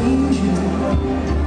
angel.